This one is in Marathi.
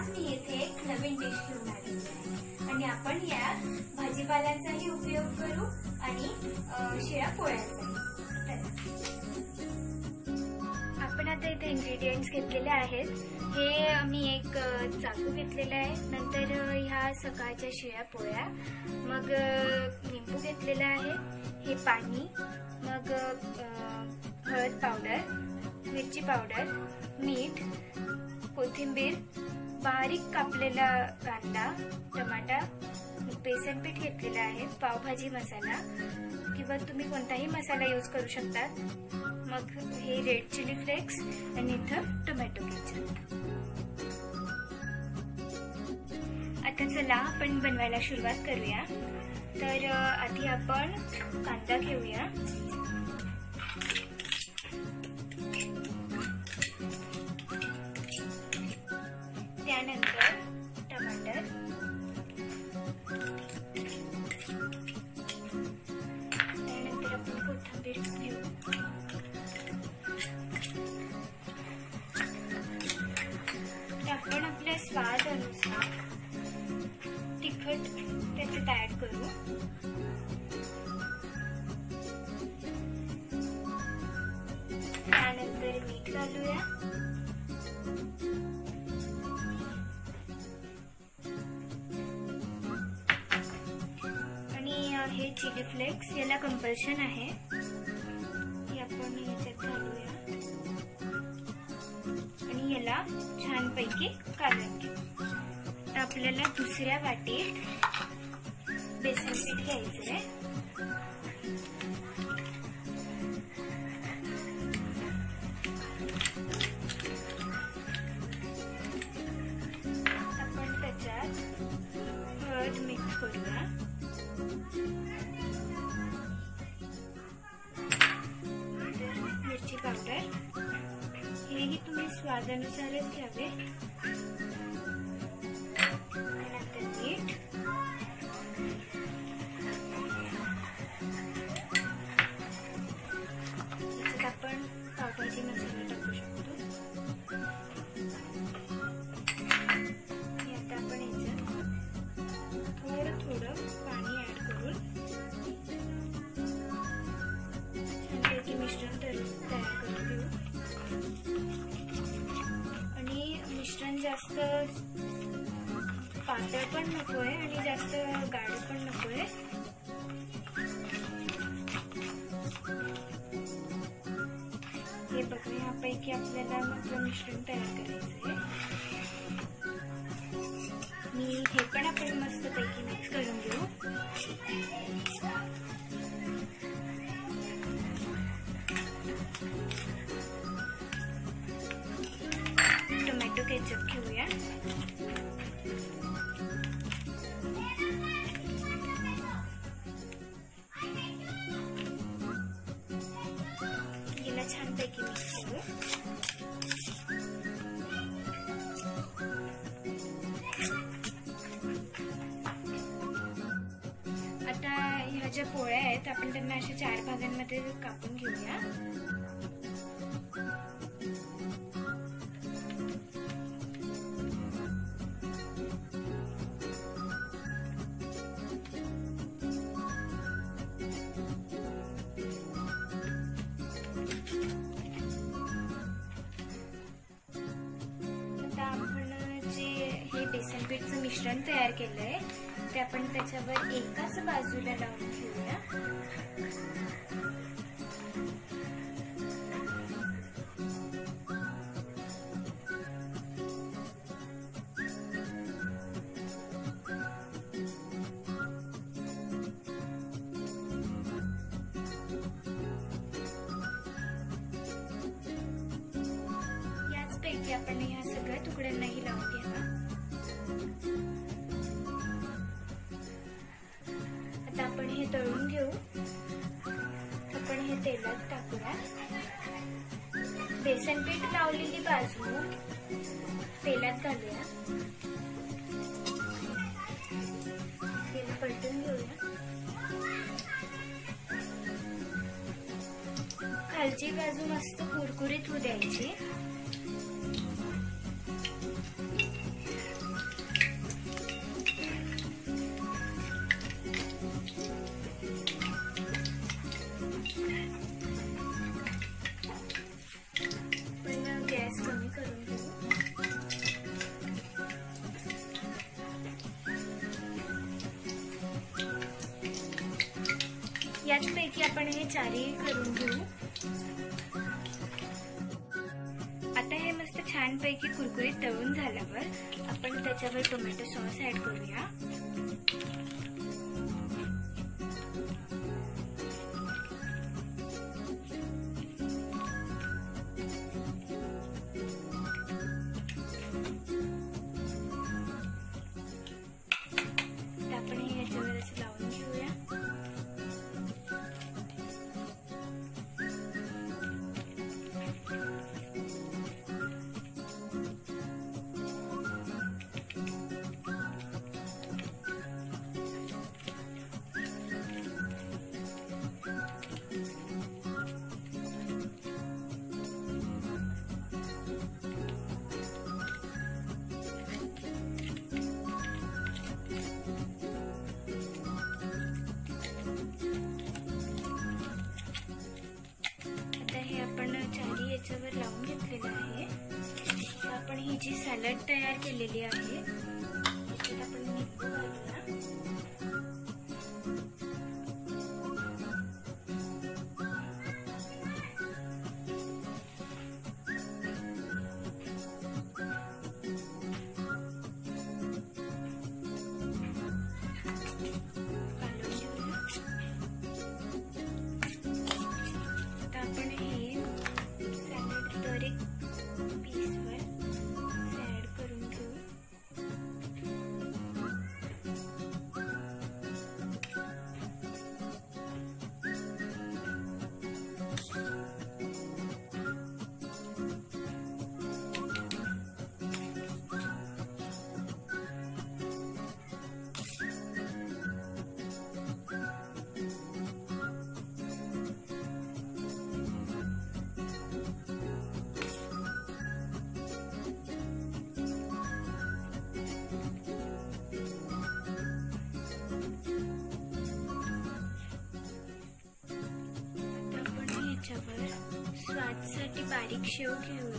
आज मी येथे एक नवीन डिश घेऊन आली आहे. आणि आपण या भाजीपाल्यांचाही उपयोग करू आणि शिळ्या पोळ्यांचाही. आपण आता इथे इन्ग्रेडियंट्स घेतलेले आहेत. हे मी एक चाकू घेतलेला आहे. नंतर ह्या सकाळच्या शिळ्या पोळ्या. मग लिंबू घेतलेला आहे. हे पाणी. मग हळद पावडर मिरची पावडर मीठ कोथिंबीर बारीक कापलेला कांदा टमाटा बेसन पीठ घेतलेलं आहे पावभाजी मसाला किंवा तुम्ही कोणताही मसाला यूज करू शकतात. मग हे रेड चिली फ्लेक्स आणि इथं टोमॅटो केचप आता चला आपण बनवायला सुरुवात करूया. तर आधी आपण कांदा घेऊया. त्यानंतर मीठ घालूया आणि हे चिली फ्लेक्स याला कंपल्शन आहे. हे आपण याच्यात घालूया. आणि याला छानपैकी काढून घेऊ. आपल्याला दुसऱ्या वाटीत बेसन पीठ घ्यायचं आहे आपण त्याच्यात हळद मिक्स करूया मिरची नकोय आणि जास्त गाड पण नकोय. हे बघा यापैकी आपल्याला आपलं मिश्रण तयार करायचं आहे मी हे पण आपण मस्त पैकी मिक्स करून घेऊ. छानपैकी मिक्स करू. आता ह्या ज्या पोळ्या आहेत आपण त्यांना अशा चार भागांमध्ये कापून घेऊया. बेसन पीठचं मिश्रण तयार केलंय ते आपण त्याच्यावर एकाच बाजूला लावून घेऊया याचपैकी आपण ह्या सगळ्या तुकड्यांनाही लावून घ्या बेसन पीठ लावलेली बाजू तेलात घालूया. तेल पलटून घेऊया. खालची बाजू मस्त कुरकुरीत होऊ द्यायची. पैकी आपण हे चारही करून घेऊ. आता हे मस्त छान पैकी कुरकुरीत तळून झाल्यावर आपण त्याच्यावर टोमॅटो सॉस ऍड करूया. बॅट तयार केलेली आहे. साठी बारीक शेव घेऊ